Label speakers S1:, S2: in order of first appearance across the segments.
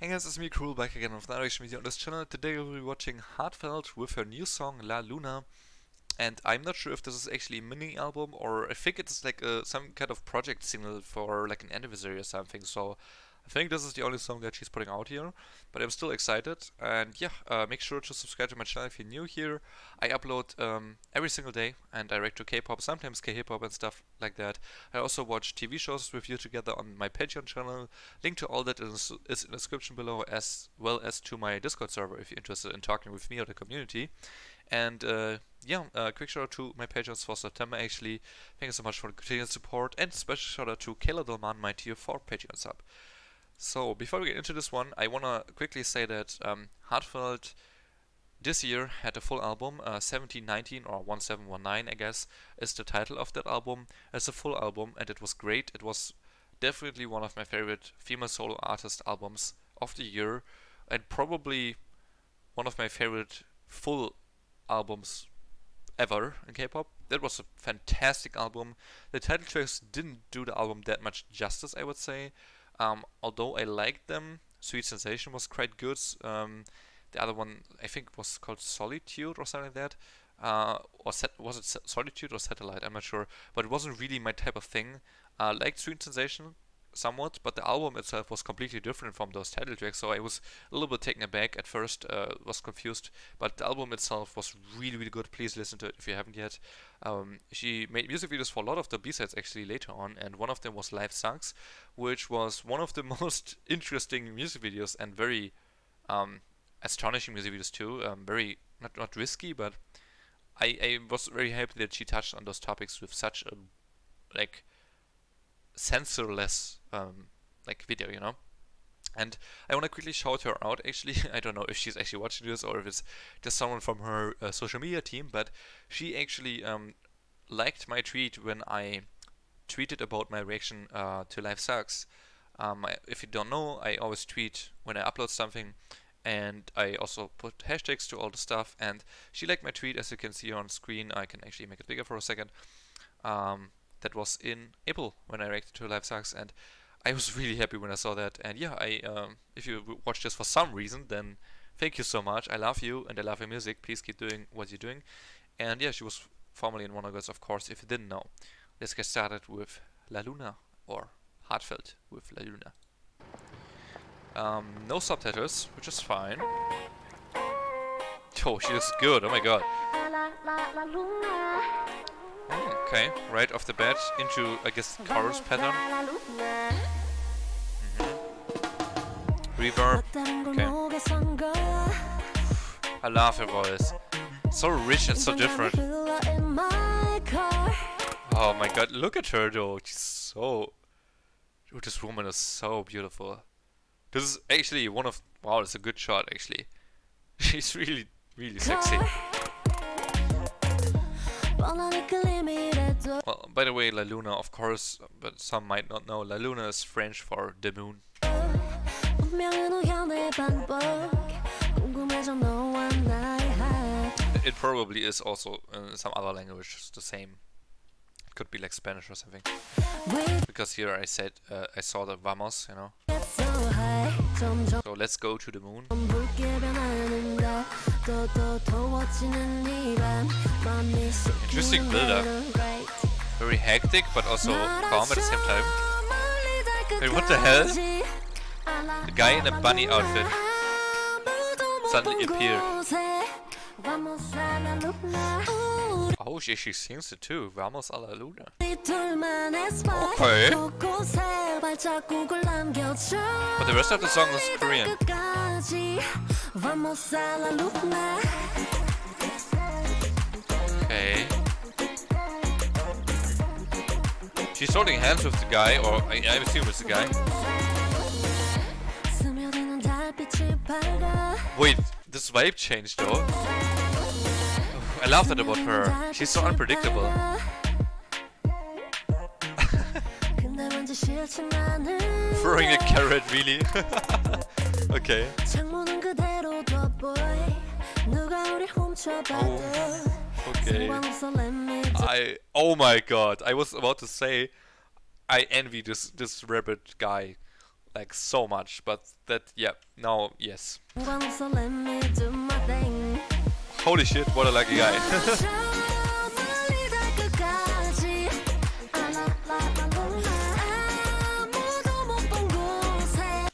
S1: Hey guys, it's me, Cruel, back again with another reaction video on this channel. Today we'll be watching HA:TFELT with her new song, La Luna. And I'm not sure if this is actually a mini album or I think it's like a, some kind of project single for like an anniversary or something. So I think this is the only song that she's putting out here, but I'm still excited. And yeah, uh, make sure to subscribe to my channel if you're new here. I upload um, every single day and I to K-pop, sometimes K-hip-hop and stuff like that. I also watch TV shows with you together on my Patreon channel. Link to all that is, in the description below, as well as to my Discord server if you're interested in talking with me or the community. And uh, yeah, uh, quick shout out to my patrons for September actually. Thank you so much for the continued support and special shout out to Kayla Delman, my tier 4 Patreon sub. So, before we get into this one, I want to quickly say that um, HA:TFELT this year had a full album, uh, 1719 or 1719 I guess is the title of that album. It's a full album and it was great. It was definitely one of my favorite female solo artist albums of the year and probably one of my favorite full albums ever in K-pop. That was a fantastic album. The title tracks didn't do the album that much justice, I would say. Um, although I liked them, Sweet Sensation was quite good. Um, the other one I think was called Solitude or something like that. Uh, or was it Solitude or Satellite? I'm not sure, but it wasn't really my type of thing. Uh, liked Sweet Sensation somewhat, but the album itself was completely different from those title tracks, so I was a little bit taken aback at first, uh, was confused, but the album itself was really, really good. Please listen to it if you haven't yet. Um, she made music videos for a lot of the B-sides actually later on, and one of them was Life Sucks, which was one of the most interesting music videos and very um, astonishing music videos too. Um, very, not, not risky, but I, I was very happy that she touched on those topics with such a, like, censorless um, like video, you know. And I want to quickly shout her out. Actually, I don't know if she's actually watching this or if it's just someone from her uh, social media team, but she actually um, liked my tweet when I tweeted about my reaction uh, to Life Sucks. Um, I, if you don't know, I always tweet when I upload something, and I also put hashtags to all the stuff. And she liked my tweet, as you can see on screen. I can actually make it bigger for a second. Um, that was in April when I reacted to Life Sucks, and I was really happy when I saw that. And yeah, I um, if you watch this for some reason, then thank you so much. I love you and I love your music. Please keep doing what you're doing. And yeah, she was formerly in Wonder Girls, of course, if you didn't know. Let's get started with La Luna, or HA:TFELT with La Luna. Um, no subtitles, which is fine. Oh, she looks good, oh my god. Okay, right off the bat into, I guess, chorus pattern. Mm -hmm. Reverb. Okay. I love her voice. So rich and so different. Oh my god, look at her though. She's so... Dude, this woman is so beautiful. This is actually one of... Wow, it's a good shot actually. She's really, really sexy. Well, by the way, La Luna, of course, but some might not know, La Luna is French for the moon. It probably is also in some other language the same. It could be like Spanish or something. Because here I said uh, I saw the vamos, you know. So let's go to the moon. Interesting build-up. Very hectic, but also calm at the same time. Wait, what the hell? The guy in a bunny outfit suddenly appeared. Oh, she, she sings it too. Vamos a la luna. Okay. But the rest of the song is Korean. Okay. She's holding hands with the guy, or I, I assume it's the guy. Wait, this vibe changed though. I love that about her. She's so unpredictable. Throwing a carrot, really? okay. Oh, okay. I oh my god! I was about to say, I envy this this rabbit guy. like so much, but that yeah, now yes. Holy shit, what a lucky guy.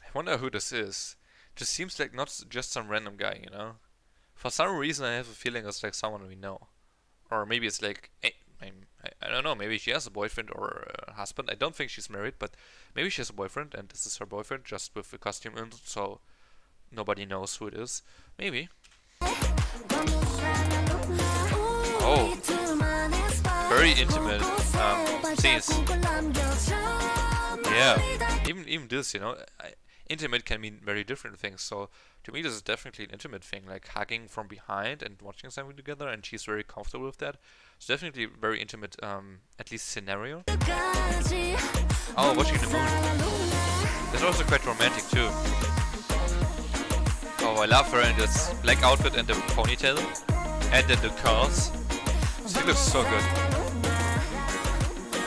S1: I wonder who this is. Just seems like not just some random guy, you know? For some reason I have a feeling it's like someone we know. Or maybe it's like, I, I don't know, maybe she has a boyfriend or a husband. I don't think she's married, but maybe she has a boyfriend and this is her boyfriend just with the costume in, so nobody knows who it is. Maybe. Oh, very intimate um, scenes. Yeah, even even this, you know, I, intimate can mean very different things. So to me, this is definitely an intimate thing, like hugging from behind and watching something together, and she's very comfortable with that. It's definitely very intimate, um, at least scenario. Oh, watching the moon. It's also quite romantic too. Oh, I love her in this black outfit and the ponytail, and then the curls. She looks so good.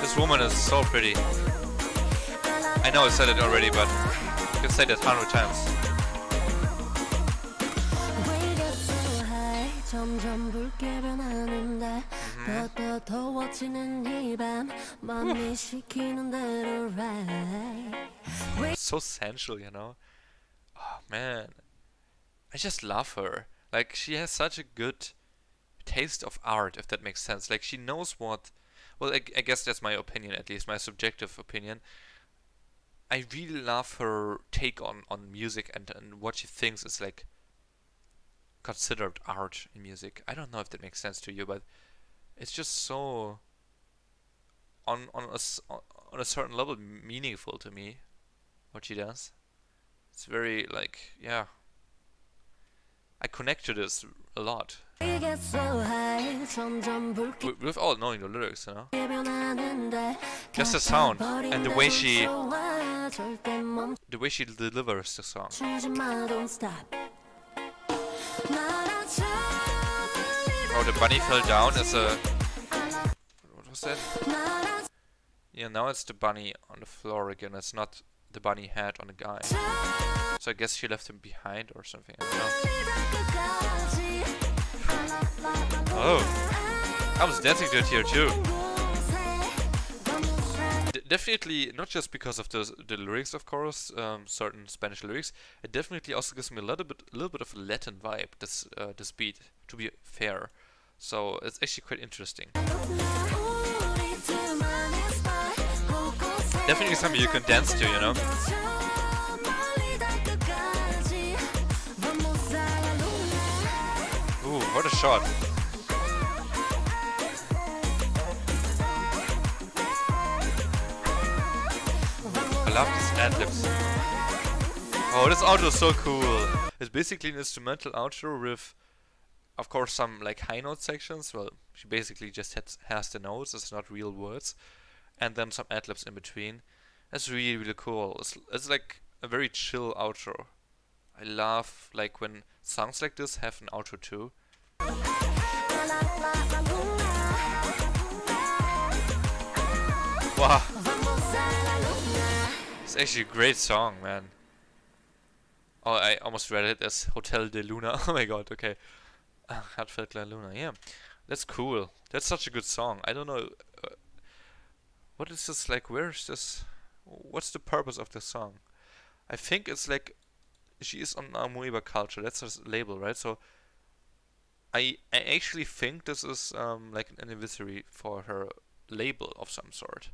S1: This woman is so pretty. I know I said it already, but you can say that hundred times. Mm-hmm. So sensual, you know? Oh man. I just love her. Like, she has such a good taste of art, if that makes sense. Like, she knows what. Well, I, I guess that's my opinion, at least, my subjective opinion. I really love her take on, on music and, and what she thinks is like considered art in music. I don't know if that makes sense to you, but it's just so on on a on a certain level meaningful to me what she does. It's very like yeah. I connect to this a lot. Without knowing the lyrics, you know? Just the sound and the way she the way she delivers the song. Oh, the bunny fell down as a what was that? Yeah, now it's the bunny on the floor again. It's not the bunny head on the guy. So I guess she left him behind or something. Oh, I was dancing to it here too. D definitely not just because of the the lyrics, of course, um, certain Spanish lyrics. It definitely also gives me a little bit, a little bit of a Latin vibe. This uh, this beat, to be fair. So it's actually quite interesting. Definitely something you can dance to, you know. Ooh, what a shot. Love these ad-libs. Oh, this outro is so cool. It's basically an instrumental outro with, of course, some like high note sections. Well, she basically just has, has the notes, it's not real words and then some ad-libs in between. That's really, really cool. It's, it's like a very chill outro. I love like when songs like this have an outro too. Wow. It's actually a great song, man. Oh, I almost read it as Hotel del Luna. oh my god, okay. HA:TFELT La Luna, yeah. That's cool. That's such a good song. I don't know uh, what is this like? Where is this? What's the purpose of this song? I think it's like she is on Amoeba Culture. That's her label, right? So I I actually think this is um, like an anniversary for her label of some sort.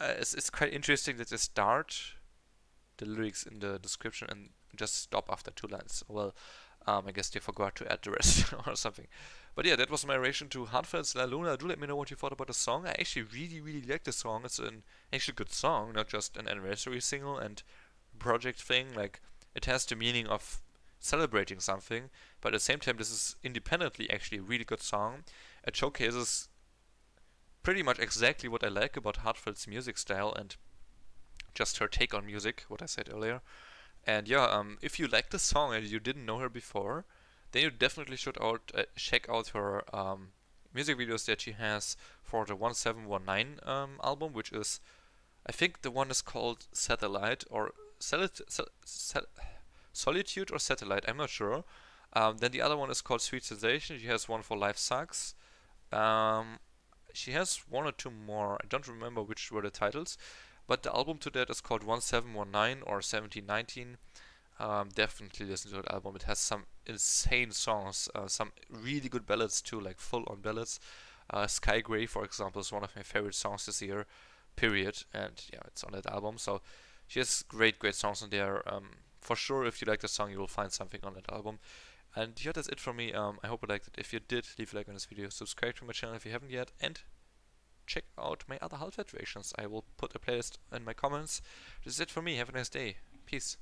S1: Uh, it's it's quite interesting that they start the lyrics in the description and just stop after two lines. Well, um, I guess they forgot to add the rest or something. But yeah, that was my reaction to HA:TFELT's La Luna. Do let me know what you thought about the song. I actually really, really like the song. It's an actually good song, not just an anniversary single and project thing. Like, it has the meaning of celebrating something, but at the same time, this is independently actually a really good song. It showcases pretty much exactly what I like about HA:TFELT's music style and just her take on music, what I said earlier. And yeah, um, if you like the song and you didn't know her before, then you definitely should out uh, check out her um, music videos that she has for the 1719 um, album, which is I think the one is called Satellite or Solitude or Satellite, I'm not sure. Um, then the other one is called Sweet Sensation. She has one for Life Sucks. Um, she has one or two more. I don't remember which were the titles. But the album to that is called 1719 or 1719. Um, definitely listen to that album. It has some insane songs, uh, some really good ballads too, like full on ballads. Uh, Sky Gray, for example, is one of my favorite songs this year, period. And yeah, it's on that album. So she has great, great songs on there. Um, for sure, if you like the song, you will find something on that album. And yeah, that's it for me. Um, I hope you liked it. If you did, leave a like on this video, subscribe to my channel if you haven't yet, and check out my other HA:TFELT reactions. I will put a playlist in my comments. This is it for me. Have a nice day. Peace.